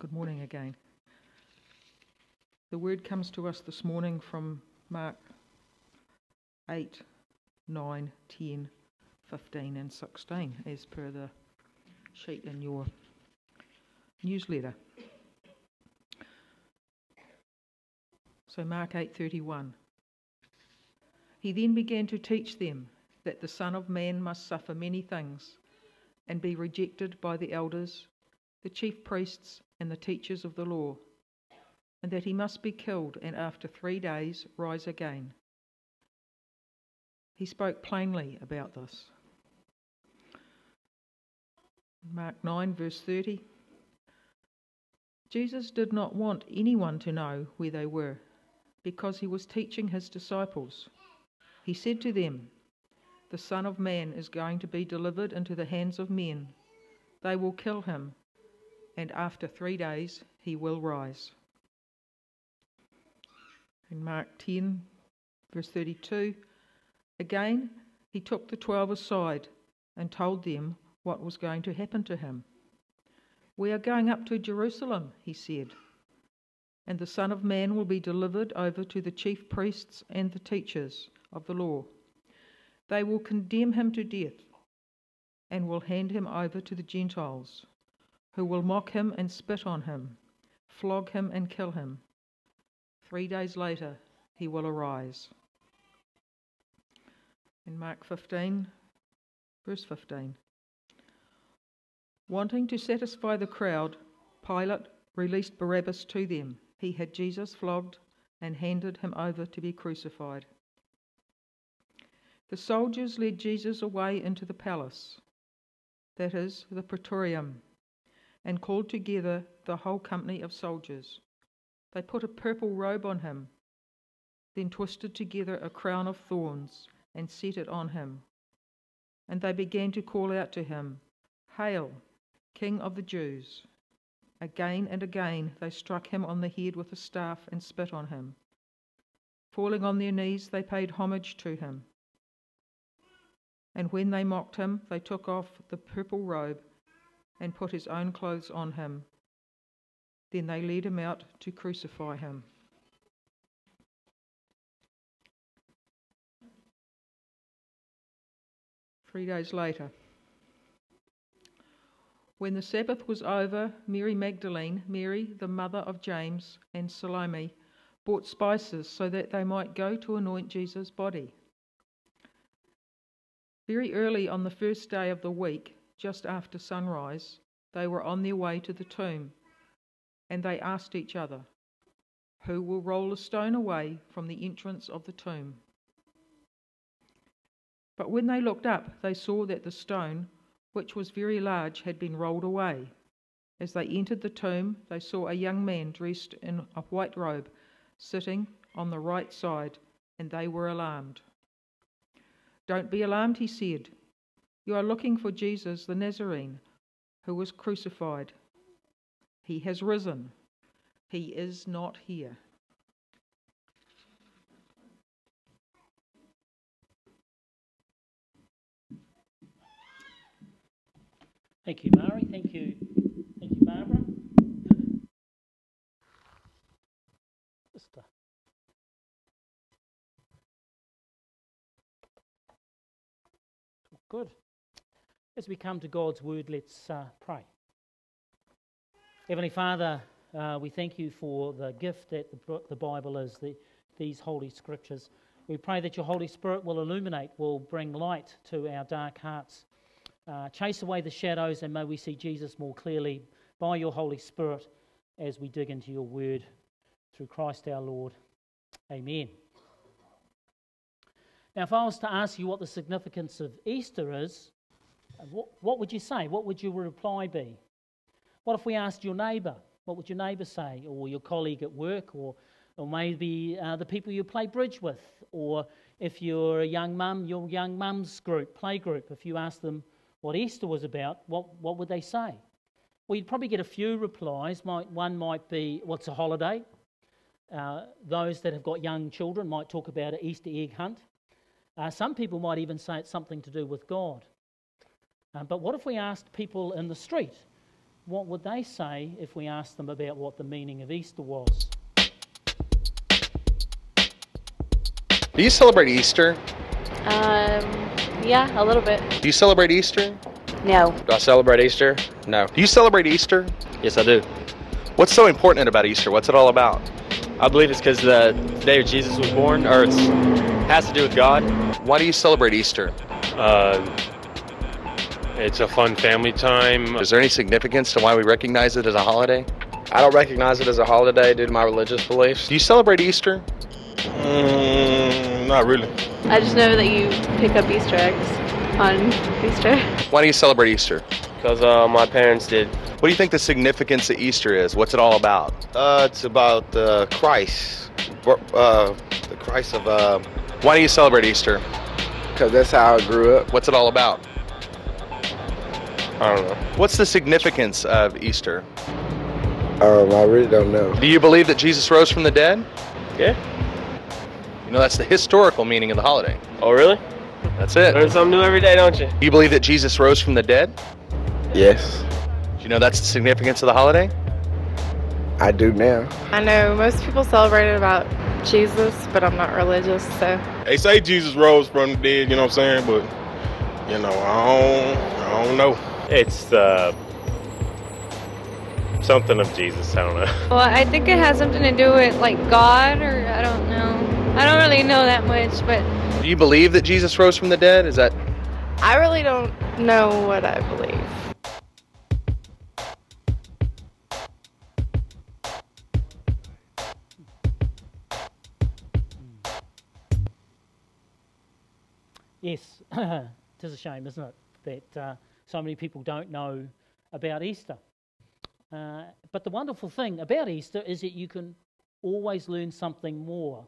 Good morning again. The word comes to us this morning from Mark 8, 9, 10, 15, and 16, as per the sheet in your newsletter. So Mark 8:31. He then began to teach them that the Son of Man must suffer many things and be rejected by the elders, the chief priests, and the teachers of the law, and that he must be killed and after three days rise again. He spoke plainly about this. Mark 9, verse 30. Jesus did not want anyone to know where they were because he was teaching his disciples. He said to them, The Son of Man is going to be delivered into the hands of men. They will kill him, and after three days he will rise. In Mark 10, verse 32, again he took the twelve aside and told them what was going to happen to him. We are going up to Jerusalem, he said, and the Son of Man will be delivered over to the chief priests and the teachers of the law. They will condemn him to death and will hand him over to the Gentiles, who will mock him and spit on him, flog him and kill him. Three days later, he will arise. In Mark 15, verse 15. Wanting to satisfy the crowd, Pilate released Barabbas to them. He had Jesus flogged and handed him over to be crucified. The soldiers led Jesus away into the palace, that is, the praetorium, and called together the whole company of soldiers. They put a purple robe on him, then twisted together a crown of thorns and set it on him. And they began to call out to him, Hail! King of the Jews. Again and again they struck him on the head with a staff and spit on him. Falling on their knees, they paid homage to him. And when they mocked him, they took off the purple robe and put his own clothes on him. Then they led him out to crucify him. Three days later, when the Sabbath was over, Mary Magdalene, Mary, the mother of James, and Salome bought spices so that they might go to anoint Jesus' body. Very early on the first day of the week, just after sunrise, they were on their way to the tomb, and they asked each other, Who will roll a stone away from the entrance of the tomb? But when they looked up, they saw that the stone which was very large, had been rolled away. As they entered the tomb, they saw a young man dressed in a white robe sitting on the right side, and they were alarmed. Don't be alarmed, he said. You are looking for Jesus the Nazarene, who was crucified. He has risen. He is not here. Thank you, Mari. Thank you. Thank you, Barbara. Good. As we come to God's word, let's uh, pray. Heavenly Father, uh, we thank you for the gift that the, the Bible is, the, these holy scriptures. We pray that your Holy Spirit will illuminate, will bring light to our dark hearts uh, chase away the shadows, and may we see Jesus more clearly by your Holy Spirit as we dig into your word through Christ our Lord. Amen. Now, if I was to ask you what the significance of Easter is, what, what would you say? What would your reply be? What if we asked your neighbour? What would your neighbour say? Or your colleague at work? Or, or maybe uh, the people you play bridge with? Or if you're a young mum, your young mum's group, play group, if you ask them, what Easter was about, what, what would they say? Well, you'd probably get a few replies. One might be, What's a holiday? Uh, those that have got young children might talk about an Easter egg hunt. Uh, some people might even say it's something to do with God. Uh, but what if we asked people in the street, what would they say if we asked them about what the meaning of Easter was? Do you celebrate Easter? Um, yeah, a little bit. Do you celebrate Easter? No. Do I celebrate Easter? No. Do you celebrate Easter? Yes, I do. What's so important about Easter? What's it all about? I believe it's because the day Jesus was born, or it has to do with God. Why do you celebrate Easter? Uh, it's a fun family time. Is there any significance to why we recognize it as a holiday? I don't recognize it as a holiday due to my religious beliefs. Do you celebrate Easter? Mm, not really. I just know that you pick up Easter eggs on Easter. Why do you celebrate Easter? Because uh, my parents did. What do you think the significance of Easter is? What's it all about? Uh, it's about uh, Christ, uh, the Christ of. Uh, Why do you celebrate Easter? Because that's how I grew up. What's it all about? I don't know. What's the significance of Easter? Um, I really don't know. Do you believe that Jesus rose from the dead? Yeah. You know, that's the historical meaning of the holiday. Oh, really? That's it. Learn something new every day, don't you? Do you believe that Jesus rose from the dead? Yes, Do you know that's the significance of the holiday? I do now. I know most people celebrate it about Jesus, but I'm not religious, so. They say Jesus rose from the dead, you know what I'm saying? But, you know, I don't, I don't know. It's uh, something of Jesus. I don't know. Well, I think it has something to do with like God, or I don't know. I don't really know that much, but Do you believe that Jesus rose from the dead? Is that I really don't know what I believe. Yes, it is a shame, isn't it, that uh, so many people don't know about Easter. Uh, but the wonderful thing about Easter is that you can always learn something more.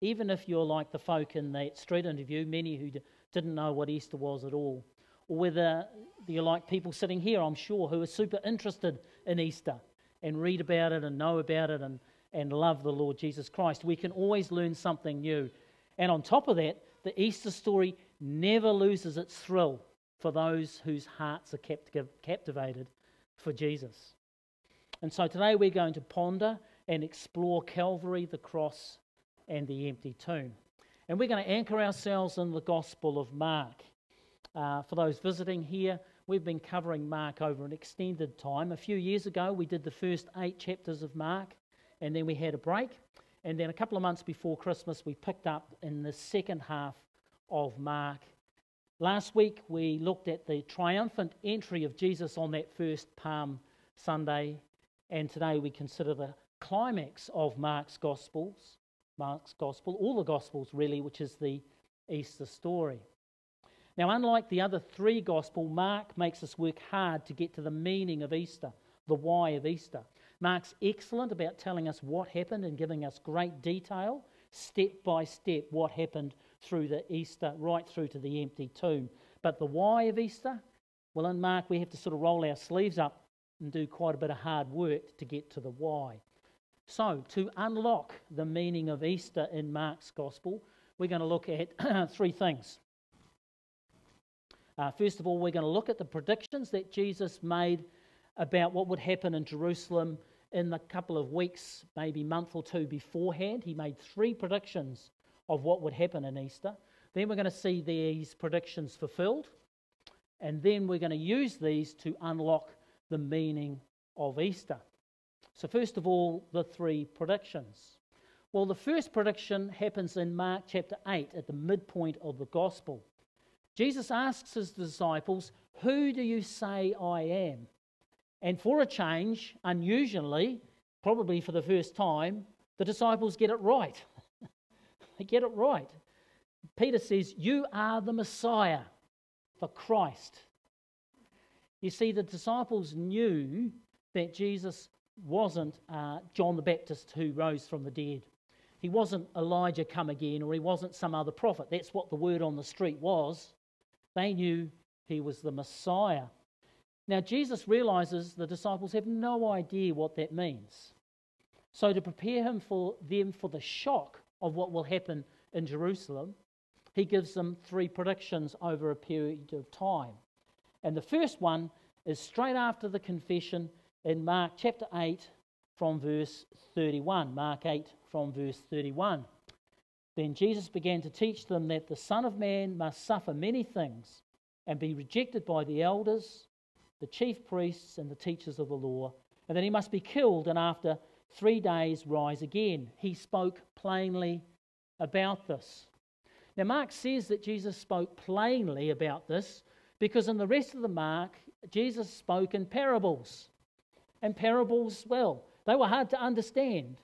Even if you're like the folk in that street interview, many who d- didn't know what Easter was at all, or whether you're like people sitting here, I'm sure, who are super interested in Easter and read about it and know about it and, and love the Lord Jesus Christ. We can always learn something new. And on top of that, the Easter story never loses its thrill for those whose hearts are kept captivated for Jesus. And so today we're going to ponder and explore Calvary, the cross, and the empty tomb. And we're going to anchor ourselves in the Gospel of Mark. Uh, for those visiting here, we've been covering Mark over an extended time. A few years ago, we did the first eight chapters of Mark, and then we had a break. And then a couple of months before Christmas, we picked up in the second half of Mark. Last week, we looked at the triumphant entry of Jesus on that first Palm Sunday, and today we consider the climax of Mark's Gospels, Mark's Gospel, all the Gospels really, which is the Easter story. Now, unlike the other three Gospel, Mark makes us work hard to get to the meaning of Easter, the why of Easter. Mark's excellent about telling us what happened and giving us great detail, step by step, what happened through the Easter, right through to the empty tomb. But the why of Easter, well, in Mark, we have to sort of roll our sleeves up and do quite a bit of hard work to get to the why. So, to unlock the meaning of Easter in Mark's Gospel, we're going to look at three things. Uh, first of all, we're going to look at the predictions that Jesus made about what would happen in Jerusalem in the couple of weeks, maybe month or two beforehand. He made three predictions of what would happen in Easter. Then we're going to see these predictions fulfilled. And then we're going to use these to unlock the meaning of Easter. So, first of all, the three predictions. Well, the first prediction happens in Mark chapter 8 at the midpoint of the gospel. Jesus asks his disciples, Who do you say I am? And for a change, unusually, probably for the first time, the disciples get it right. Get it right. Peter says, You are the Messiah, for Christ. You see, the disciples knew that Jesus wasn't uh, John the Baptist who rose from the dead. He wasn't Elijah come again, or he wasn't some other prophet. That's what the word on the street was. They knew he was the Messiah. Now, Jesus realizes the disciples have no idea what that means. So, to prepare him for them for the shock of what will happen in Jerusalem, he gives them three predictions over a period of time. And the first one is straight after the confession in Mark chapter 8 from verse 31. Mark 8 from verse 31. Then Jesus began to teach them that the Son of Man must suffer many things and be rejected by the elders, the chief priests, and the teachers of the law, and that he must be killed and after three days rise again. He spoke plainly about this. Now, Mark says that Jesus spoke plainly about this because in the rest of the Mark, Jesus spoke in parables. And parables, well, they were hard to understand.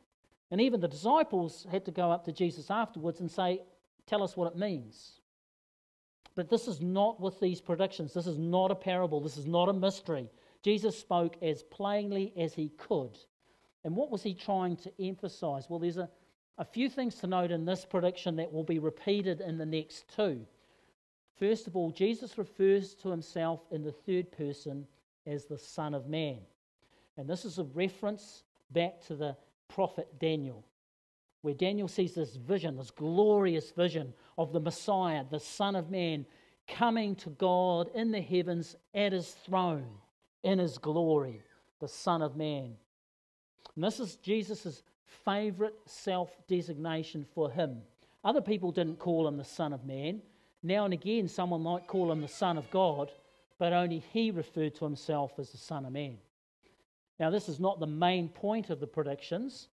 And even the disciples had to go up to Jesus afterwards and say, Tell us what it means. But this is not with these predictions. This is not a parable. This is not a mystery. Jesus spoke as plainly as he could. And what was he trying to emphasize? Well, there's a, a few things to note in this prediction that will be repeated in the next two. First of all, Jesus refers to himself in the third person as the Son of Man. And this is a reference back to the prophet Daniel, where Daniel sees this vision, this glorious vision of the Messiah, the Son of Man, coming to God in the heavens at his throne in his glory, the Son of Man. And this is Jesus' favorite self designation for him. Other people didn't call him the Son of Man. Now and again, someone might call him the Son of God, but only he referred to himself as the Son of Man. Now, this is not the main point of the predictions.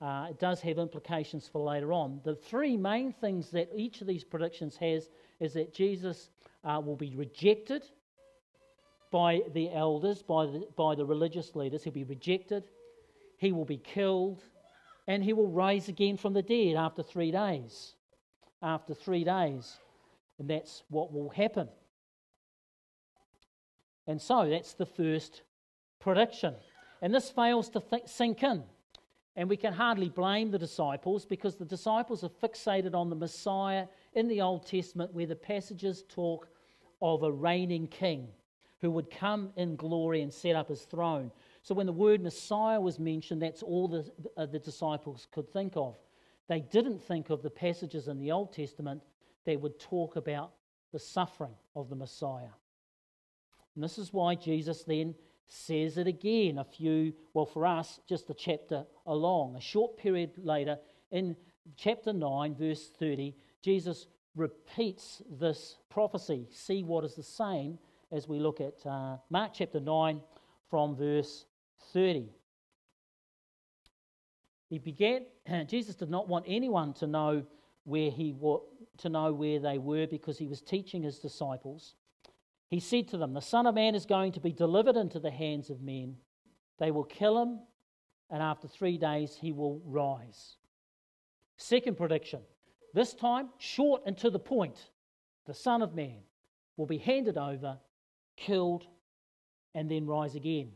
Uh, it does have implications for later on. The three main things that each of these predictions has is that Jesus uh, will be rejected by the elders, by the, by the religious leaders. He'll be rejected, he will be killed, and he will rise again from the dead after three days. After three days. And that's what will happen. And so that's the first prediction. And this fails to th- sink in. And we can hardly blame the disciples because the disciples are fixated on the Messiah in the Old Testament where the passages talk of a reigning king who would come in glory and set up his throne. So when the word Messiah was mentioned, that's all the, uh, the disciples could think of. They didn't think of the passages in the Old Testament that would talk about the suffering of the Messiah. And this is why Jesus then says it again a few, well, for us, just a chapter along. A short period later, in chapter 9, verse 30, Jesus repeats this prophecy. See what is the same as we look at uh, Mark chapter 9 from verse 30. He began, Jesus did not want anyone to know where he to know where they were because he was teaching his disciples. He said to them, The Son of Man is going to be delivered into the hands of men. They will kill him, and after three days he will rise. Second prediction, this time short and to the point. The Son of Man will be handed over, killed, and then rise again.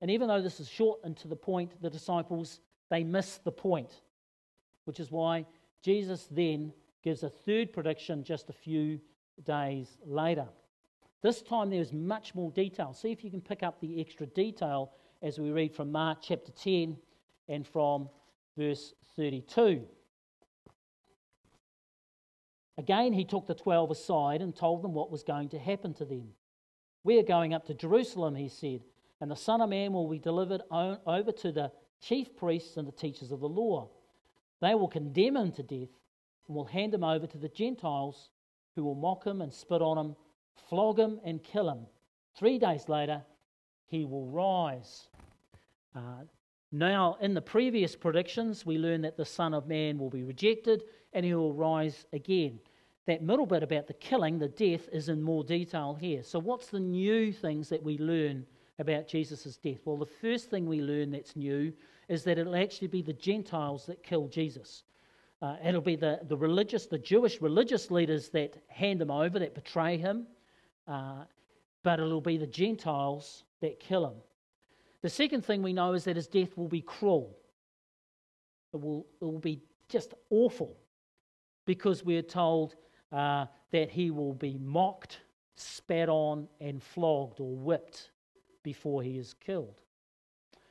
And even though this is short and to the point, the disciples, they miss the point, which is why Jesus then gives a third prediction just a few days later. This time there's much more detail. See if you can pick up the extra detail as we read from Mark chapter 10 and from verse 32. Again, he took the twelve aside and told them what was going to happen to them. We are going up to Jerusalem, he said, and the Son of Man will be delivered over to the chief priests and the teachers of the law. They will condemn him to death and will hand him over to the Gentiles, who will mock him and spit on him flog him, and kill him. Three days later, he will rise. Uh, now, in the previous predictions, we learn that the Son of Man will be rejected and he will rise again. That middle bit about the killing, the death, is in more detail here. So, what's the new things that we learn about Jesus' death? Well, the first thing we learn that's new is that it'll actually be the Gentiles that kill Jesus. Uh, it'll be the, the religious, the Jewish religious leaders that hand him over, that betray him. Uh, but it'll be the Gentiles that kill him. The second thing we know is that his death will be cruel. It will, it will be just awful because we're told uh, that he will be mocked, spat on, and flogged or whipped before he is killed.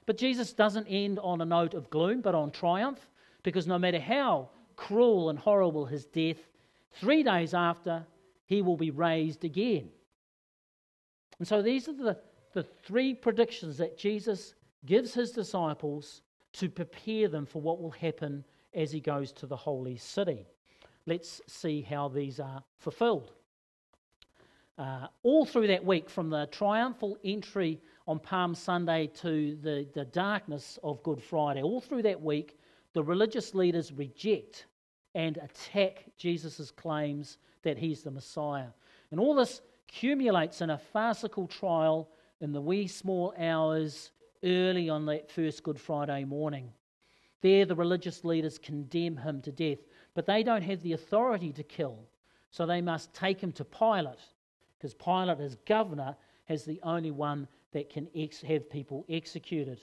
But Jesus doesn't end on a note of gloom, but on triumph, because no matter how cruel and horrible his death, three days after, he will be raised again. And so these are the, the three predictions that Jesus gives his disciples to prepare them for what will happen as he goes to the holy city. Let's see how these are fulfilled. Uh, all through that week, from the triumphal entry on Palm Sunday to the, the darkness of Good Friday, all through that week, the religious leaders reject and attack Jesus' claims that he's the Messiah. And all this accumulates in a farcical trial in the wee small hours early on that first Good Friday morning. There, the religious leaders condemn him to death, but they don't have the authority to kill, so they must take him to Pilate, because Pilate, as governor, has the only one that can ex- have people executed.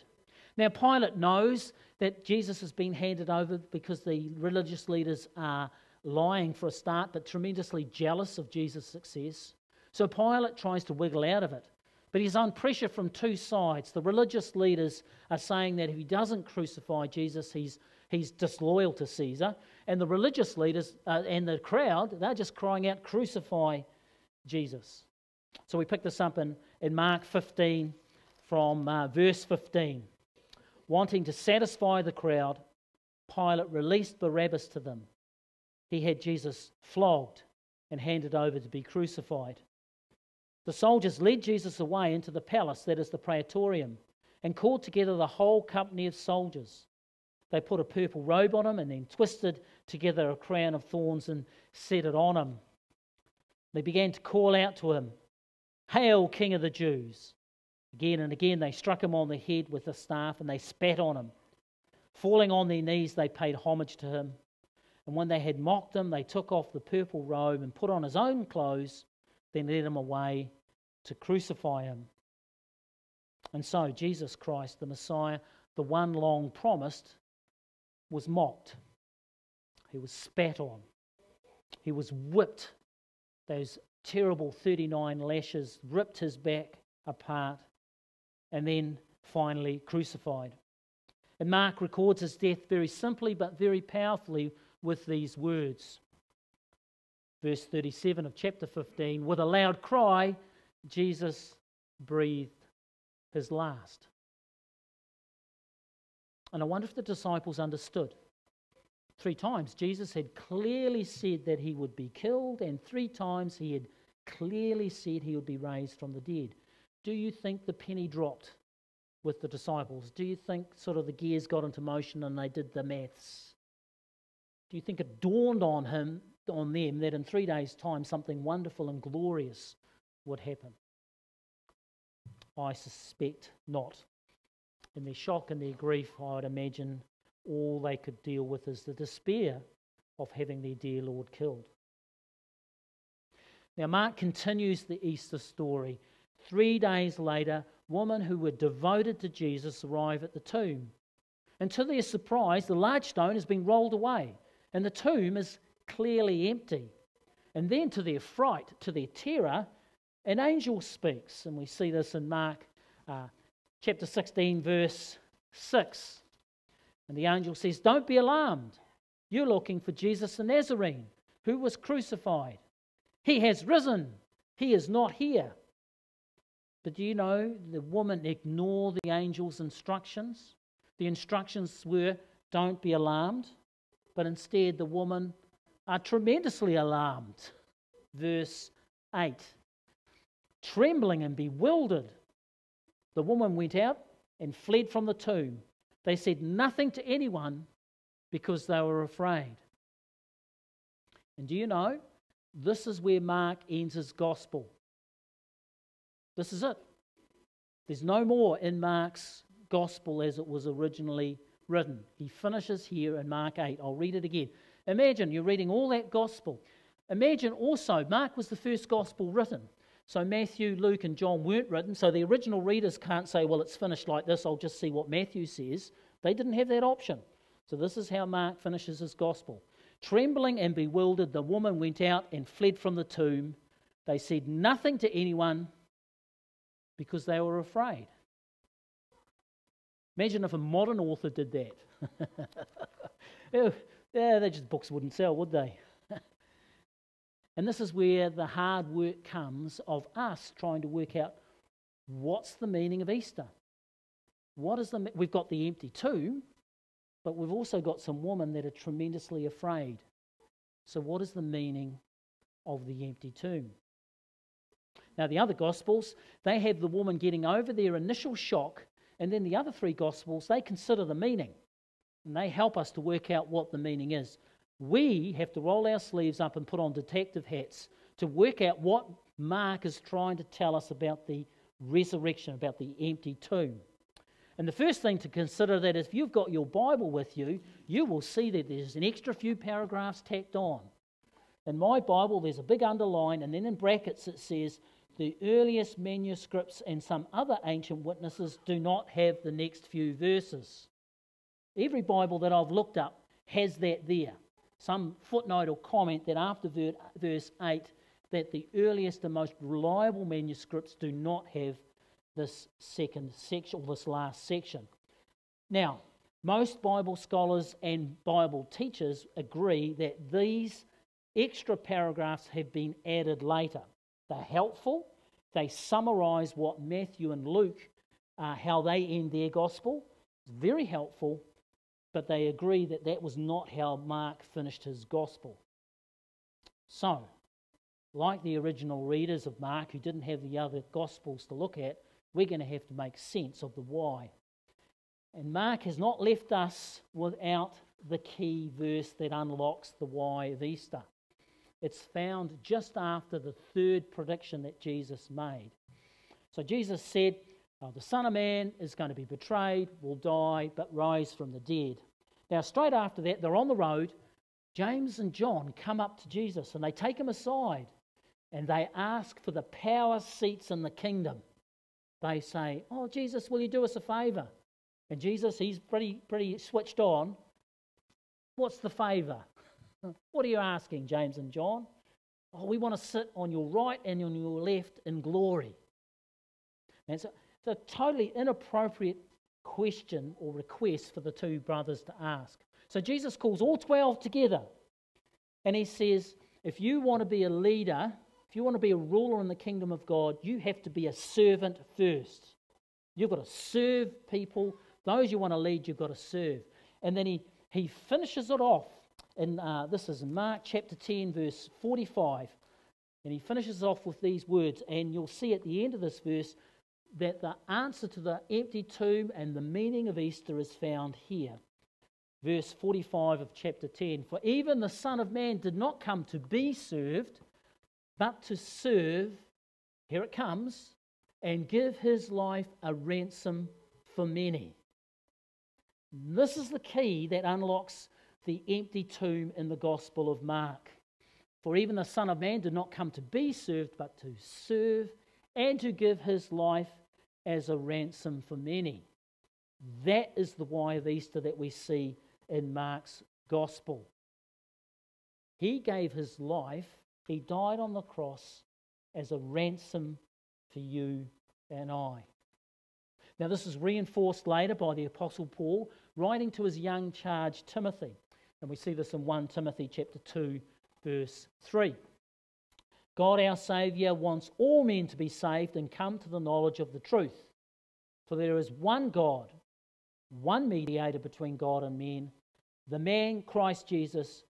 Now, Pilate knows that Jesus has been handed over because the religious leaders are lying for a start, but tremendously jealous of Jesus' success. So Pilate tries to wiggle out of it. But he's on pressure from two sides. The religious leaders are saying that if he doesn't crucify Jesus, he's, he's disloyal to Caesar. And the religious leaders uh, and the crowd, they're just crying out, Crucify Jesus. So we pick this up in, in Mark 15 from uh, verse 15. Wanting to satisfy the crowd, Pilate released Barabbas to them. He had Jesus flogged and handed over to be crucified. The soldiers led Jesus away into the palace, that is the praetorium, and called together the whole company of soldiers. They put a purple robe on him and then twisted together a crown of thorns and set it on him. They began to call out to him, Hail, King of the Jews! Again and again they struck him on the head with a staff and they spat on him. Falling on their knees, they paid homage to him. And when they had mocked him, they took off the purple robe and put on his own clothes then led him away to crucify him. And so, Jesus Christ, the Messiah, the one long promised, was mocked. He was spat on. He was whipped. Those terrible 39 lashes ripped his back apart and then finally crucified. And Mark records his death very simply but very powerfully with these words verse 37 of chapter 15, with a loud cry, Jesus breathed his last. And I wonder if the disciples understood. Three times Jesus had clearly said that he would be killed, and three times he had clearly said he would be raised from the dead. Do you think the penny dropped with the disciples? Do you think sort of the gears got into motion and they did the maths? Do you think it dawned on him on them that in three days' time something wonderful and glorious would happen? I suspect not. In their shock and their grief, I would imagine all they could deal with is the despair of having their dear Lord killed. Now, Mark continues the Easter story. Three days later, women who were devoted to Jesus arrive at the tomb. And to their surprise, the large stone has been rolled away, and the tomb is clearly empty. And then, to their fright, to their terror, an angel speaks. And we see this in Mark uh, chapter 16, verse 6. And the angel says, Don't be alarmed. You're looking for Jesus the Nazarene, who was crucified. He has risen. He is not here. But do you know the woman ignored the angel's instructions? The instructions were, Don't be alarmed. But instead, the woman are tremendously alarmed. Verse 8 Trembling and bewildered, the woman went out and fled from the tomb. They said nothing to anyone because they were afraid. And do you know, this is where Mark ends his gospel. This is it. There's no more in Mark's gospel as it was originally written. He finishes here in Mark 8. I'll read it again. Imagine you're reading all that gospel. Imagine also, Mark was the first gospel written. So Matthew, Luke, and John weren't written. So the original readers can't say, well, it's finished like this, I'll just see what Matthew says. They didn't have that option. So this is how Mark finishes his gospel. Trembling and bewildered, the woman went out and fled from the tomb. They said nothing to anyone because they were afraid. Imagine if a modern author did that. Yeah, they just books wouldn't sell, would they? And this is where the hard work comes of us trying to work out what's the meaning of Easter? What is the we've got the empty tomb, but we've also got some women that are tremendously afraid. So what is the meaning of the empty tomb? Now the other gospels, they have the woman getting over their initial shock, and then the other three gospels, they consider the meaning. And they help us to work out what the meaning is. We have to roll our sleeves up and put on detective hats to work out what Mark is trying to tell us about the resurrection, about the empty tomb. And the first thing to consider that if you've got your Bible with you, you will see that there's an extra few paragraphs tacked on. In my Bible, there's a big underline, and then in brackets it says, the earliest manuscripts and some other ancient witnesses do not have the next few verses. Every Bible that I've looked up has that there. Some footnote or comment that after verse 8, that the earliest and most reliable manuscripts do not have this second section or this last section. Now, most Bible scholars and Bible teachers agree that these extra paragraphs have been added later. They're helpful, they summarize what Matthew and Luke, uh, how they end their gospel. It's very helpful, but they agree that that was not how Mark finished his gospel. So, like the original readers of Mark who didn't have the other gospels to look at, we're going to have to make sense of the why. And Mark has not left us without the key verse that unlocks the why of Easter. It's found just after the third prediction that Jesus made. So Jesus said, oh, The Son of Man is going to be betrayed, will die, but rise from the dead. Now, straight after that, they're on the road. James and John come up to Jesus and they take him aside and they ask for the power seats in the kingdom they say, Oh, Jesus, will you do us a favour? And Jesus, he's pretty, pretty switched on. What's the favour? What are you asking, James and John? Oh, we want to sit on your right and on your left in glory. And a, it's a totally inappropriate question or request for the two brothers to ask. So Jesus calls all 12 together and he says, If you want to be a leader if you want to be a ruler in the kingdom of God, you have to be a servant first. You've got to serve people. Those you want to lead, you've got to serve. And then he, he finishes it off. And uh, this is Mark chapter 10, verse 45. And he finishes off with these words. And you'll see at the end of this verse that the answer to the empty tomb and the meaning of Easter is found here. Verse 45 of chapter 10 For even the Son of Man did not come to be served but to serve, here it comes, and give his life a ransom for many. This is the key that unlocks the empty tomb in the Gospel of Mark. For even the Son of Man did not come to be served, but to serve and to give his life as a ransom for many. That is the why of Easter that we see in Mark's Gospel. He gave his life he died on the cross as a ransom for you and I. Now, this is reinforced later by the Apostle Paul, writing to his young charge Timothy. And we see this in 1 Timothy chapter 2, verse 3. God our Saviour wants all men to be saved and come to the knowledge of the truth. For there is one God, one mediator between God and men, the man Christ Jesus,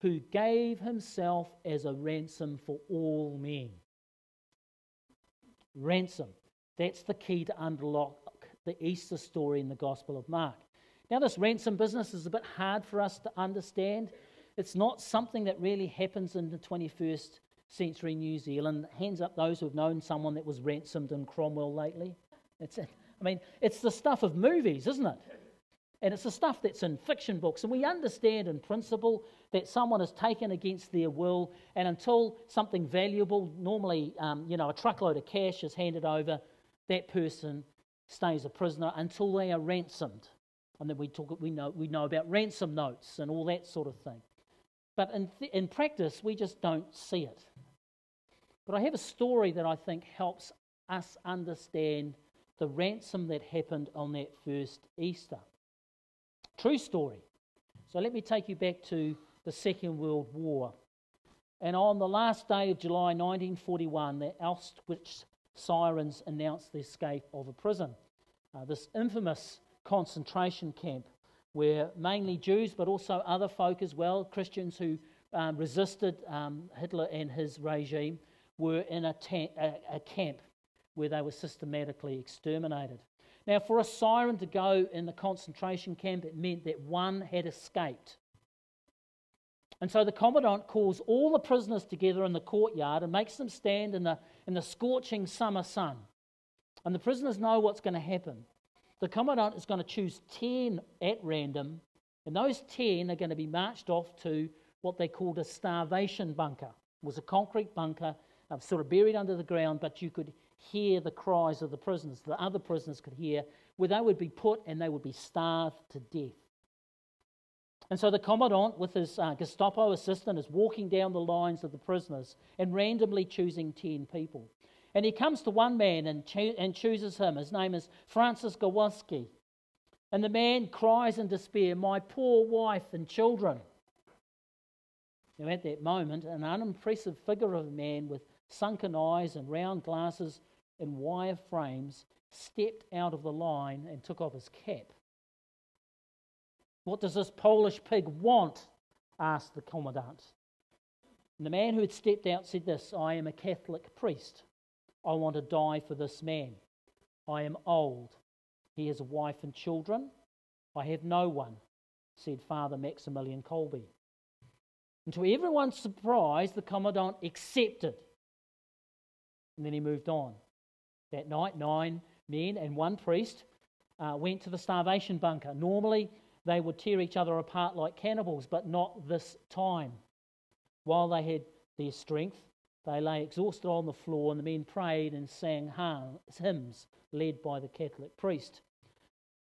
who gave himself as a ransom for all men. Ransom. That's the key to unlock the Easter story in the Gospel of Mark. Now, this ransom business is a bit hard for us to understand. It's not something that really happens in the 21st century New Zealand. Hands up those who have known someone that was ransomed in Cromwell lately. It's, I mean, it's the stuff of movies, isn't it? And it's the stuff that's in fiction books. And we understand in principle that someone is taken against their will, and until something valuable, normally, um, you know, a truckload of cash is handed over, that person stays a prisoner until they are ransomed. And then we, talk, we, know, we know about ransom notes and all that sort of thing. But in, th- in practice, we just don't see it. But I have a story that I think helps us understand the ransom that happened on that first Easter. True story. So let me take you back to the Second World War. And on the last day of July 1941, the Auschwitz sirens announced the escape of a prison. Uh, this infamous concentration camp where mainly Jews, but also other folk as well, Christians who um, resisted um, Hitler and his regime, were in a, a, a camp where they were systematically exterminated. Now, for a siren to go in the concentration camp, it meant that one had escaped. And so the commandant calls all the prisoners together in the courtyard and makes them stand in the, in the scorching summer sun. And the prisoners know what's going to happen. The commandant is going to choose 10 at random, and those 10 are going to be marched off to what they called a starvation bunker. It was a concrete bunker, uh, sort of buried under the ground, but you could hear the cries of the prisoners. The other prisoners could hear, where they would be put and they would be starved to death. And so the commandant, with his uh, Gestapo assistant, is walking down the lines of the prisoners and randomly choosing 10 people. And he comes to one man and, cho- and chooses him. His name is Francis Gawalski. And the man cries in despair, My poor wife and children. Now, at that moment, an unimpressive figure of a man with sunken eyes and round glasses in wire frames stepped out of the line and took off his cap. What does this Polish pig want? asked the commandant. And the man who had stepped out said this I am a Catholic priest. I want to die for this man. I am old. He has a wife and children. I have no one, said Father Maximilian Kolbe. And to everyone's surprise, the commandant accepted. And then he moved on. That night, nine men and one priest uh, went to the starvation bunker. Normally, they would tear each other apart like cannibals, but not this time. While they had their strength, they lay exhausted on the floor, and the men prayed and sang hymns led by the Catholic priest.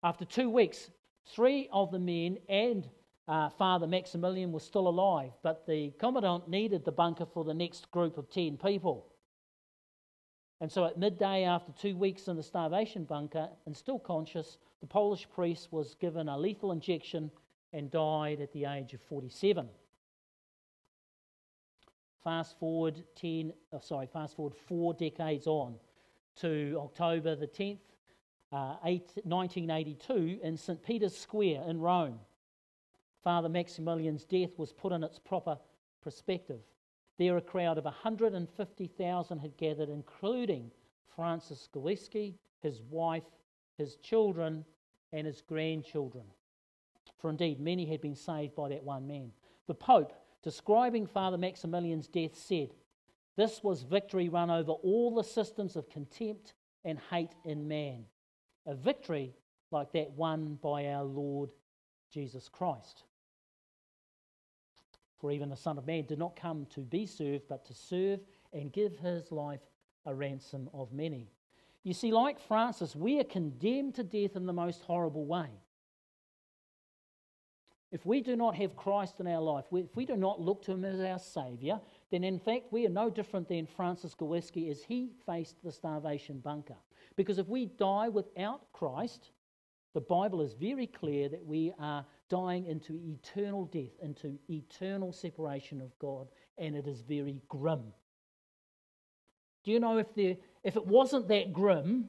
After two weeks, three of the men and uh, Father Maximilian were still alive, but the commandant needed the bunker for the next group of 10 people. And so at midday, after two weeks in the starvation bunker and still conscious, the Polish priest was given a lethal injection and died at the age of 47. Fast forward 10, oh, sorry, fast forward four decades on to October the 10th, uh, 8, 1982, in St. Peter's Square in Rome. Father Maximilian's death was put in its proper perspective. There, a crowd of 150,000 had gathered, including Francis Gawalski, his wife, his children, and his grandchildren. For indeed, many had been saved by that one man. The Pope, describing Father Maximilian's death, said, This was victory run over all the systems of contempt and hate in man. A victory like that won by our Lord Jesus Christ. For even the Son of Man did not come to be served, but to serve and give his life a ransom of many. You see, like Francis, we are condemned to death in the most horrible way. If we do not have Christ in our life, if we do not look to him as our Saviour, then in fact we are no different than Francis Gawalski as he faced the starvation bunker. Because if we die without Christ, the Bible is very clear that we are dying into eternal death, into eternal separation of God, and it is very grim. Do you know if, there, if it wasn't that grim,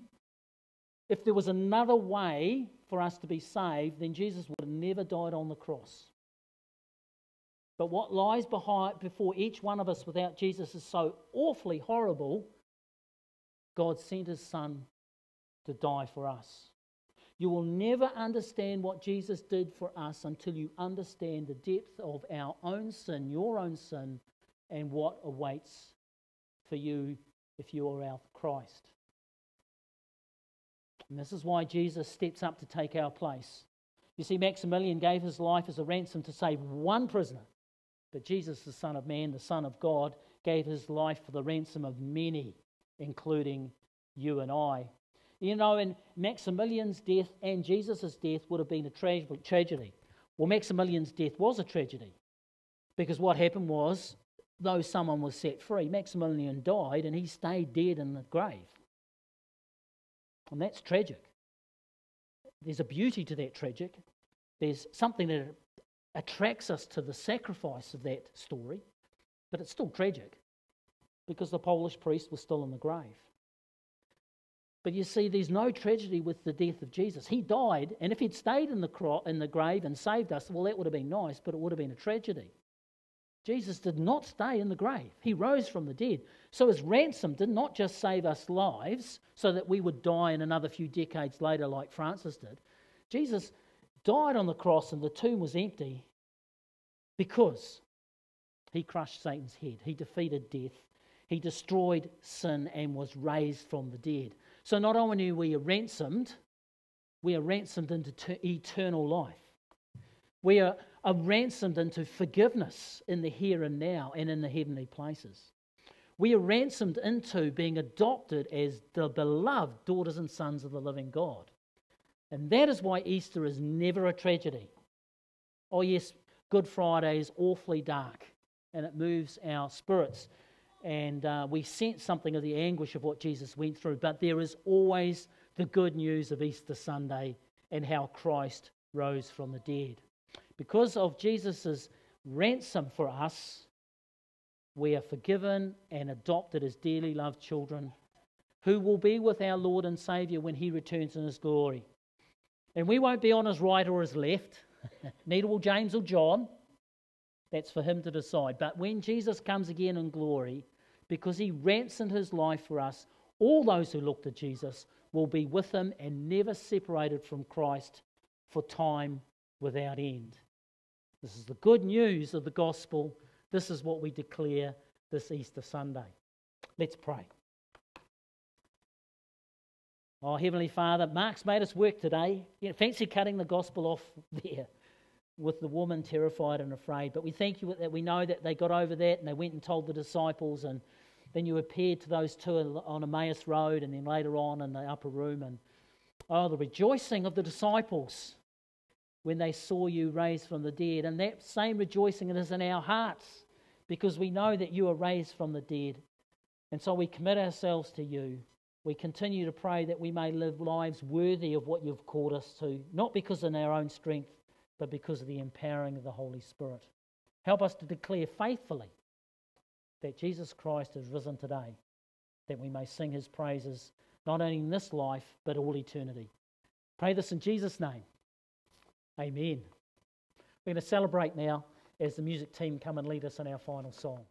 if there was another way for us to be saved, then Jesus would have never died on the cross. But what lies behind, before each one of us without Jesus is so awfully horrible. God sent his Son to die for us. You will never understand what Jesus did for us until you understand the depth of our own sin, your own sin, and what awaits for you if you are our Christ. And this is why Jesus steps up to take our place. You see, Maximilian gave his life as a ransom to save one prisoner, but Jesus, the Son of Man, the Son of God, gave his life for the ransom of many, including you and I. You know, and Maximilian's death and Jesus' death would have been a tra- tragedy. Well, Maximilian's death was a tragedy because what happened was, though someone was set free, Maximilian died and he stayed dead in the grave. And that's tragic. There's a beauty to that tragic. There's something that attracts us to the sacrifice of that story, but it's still tragic because the Polish priest was still in the grave. But you see, there's no tragedy with the death of Jesus. He died, and if he'd stayed in the, cro- in the grave and saved us, well, that would have been nice, but it would have been a tragedy. Jesus did not stay in the grave. He rose from the dead. So his ransom did not just save us lives so that we would die in another few decades later, like Francis did. Jesus died on the cross and the tomb was empty because he crushed Satan's head. He defeated death. He destroyed sin and was raised from the dead. So not only are we ransomed, we are ransomed into eternal life. We are, are ransomed into forgiveness in the here and now and in the heavenly places. We are ransomed into being adopted as the beloved daughters and sons of the living God. And that is why Easter is never a tragedy. Oh, yes, Good Friday is awfully dark and it moves our spirits. And uh, we sense something of the anguish of what Jesus went through. But there is always the good news of Easter Sunday and how Christ rose from the dead. Because of Jesus' ransom for us, we are forgiven and adopted as dearly loved children who will be with our Lord and Saviour when he returns in his glory. And we won't be on his right or his left, neither will James or John. That's for him to decide. But when Jesus comes again in glory, because he ransomed his life for us, all those who look to Jesus will be with him and never separated from Christ for time without end. This is the good news of the gospel. This is what we declare this Easter Sunday. Let's pray. Oh, Heavenly Father, Mark's made us work today. You know, fancy cutting the gospel off there with the woman terrified and afraid. But we thank you that we know that they got over that and they went and told the disciples, and then you appeared to those two on Emmaus Road, and then later on in the upper room. And oh, the rejoicing of the disciples when they saw you raised from the dead. And that same rejoicing is in our hearts because we know that you are raised from the dead. And so we commit ourselves to you. We continue to pray that we may live lives worthy of what you've called us to, not because in our own strength, but because of the empowering of the Holy Spirit. Help us to declare faithfully that Jesus Christ is risen today, that we may sing his praises not only in this life, but all eternity. Pray this in Jesus' name. Amen. We're going to celebrate now as the music team come and lead us in our final song.